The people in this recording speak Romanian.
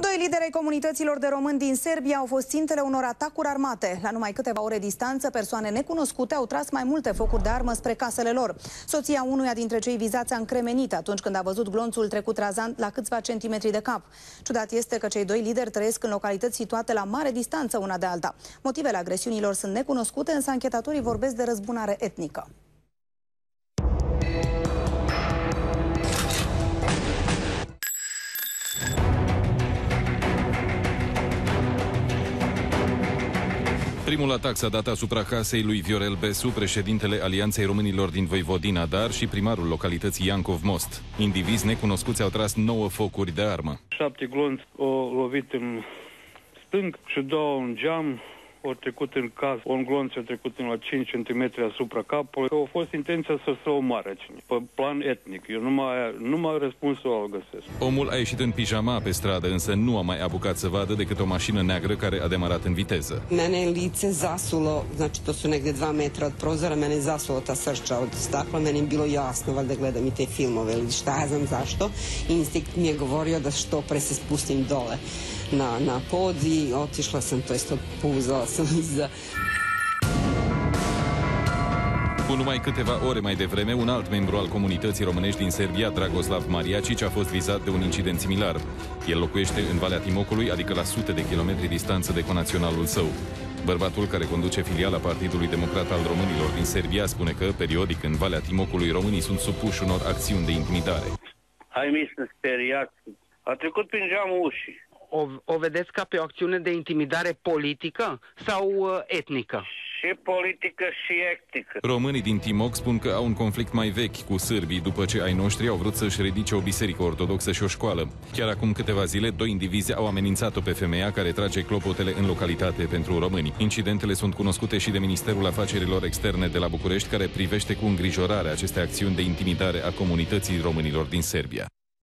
Doi lideri ai comunităților de români din Serbia au fost țintele unor atacuri armate. La numai câteva ore distanță, persoane necunoscute au tras mai multe focuri de armă spre casele lor. Soția unuia dintre cei vizați a încremenit atunci când a văzut glonțul trecut razant la câțiva centimetri de cap. Ciudat este că cei doi lideri trăiesc în localități situate la mare distanță una de alta. Motivele agresiunilor sunt necunoscute, însă anchetatorii vorbesc de răzbunare etnică. Primul atac s-a dat asupra casei lui Viorel Besu, președintele Alianței Românilor din Voivodina, dar și primarul localității Iancov Most. Indivizi necunoscuți au tras nouă focuri de armă. Șapte glonți au lovit în stâng și două în geam, au trecut în casă, un glonț a trecut în la 5 cm asupra capului. A fost intenția să se omoare cine, pe plan etnic. Eu numai, numai răspunsul al găsesc. Omul a ieșit în pijama pe stradă, însă nu a mai apucat să vadă decât o mașină neagră care a demarat în viteză. Mene je lice zasulo, znači to su negde dva metra od prozora, mene je zasulo ta srča od stakla, meni je bilo jasno, valjda gledam i te filmove ili šta ja znam zašto. Instinkt mi je govorio da što pre se spustim dole na, na pod i otišla sam, to jest puzala sam iza Cu numai câteva ore mai devreme, un alt membru al comunității românești din Serbia, Dragoslav Mariacici, a fost vizat de un incident similar. El locuiește în Valea Timocului, adică la sute de kilometri distanță de conaționalul său. Bărbatul care conduce filiala Partidului Democrat al Românilor din Serbia spune că, periodic, în Valea Timocului, românii sunt supuși unor acțiuni de intimidare. Hai mi să speriați. A trecut prin geamul ușii o, o vedeți ca pe o acțiune de intimidare politică sau uh, etnică? Și politică și etnică. Românii din Timok spun că au un conflict mai vechi cu sârbii după ce ai noștri au vrut să-și ridice o biserică ortodoxă și o școală. Chiar acum câteva zile, doi indivizi au amenințat-o pe femeia care trage clopotele în localitate pentru români. Incidentele sunt cunoscute și de Ministerul Afacerilor Externe de la București, care privește cu îngrijorare aceste acțiuni de intimidare a comunității românilor din Serbia.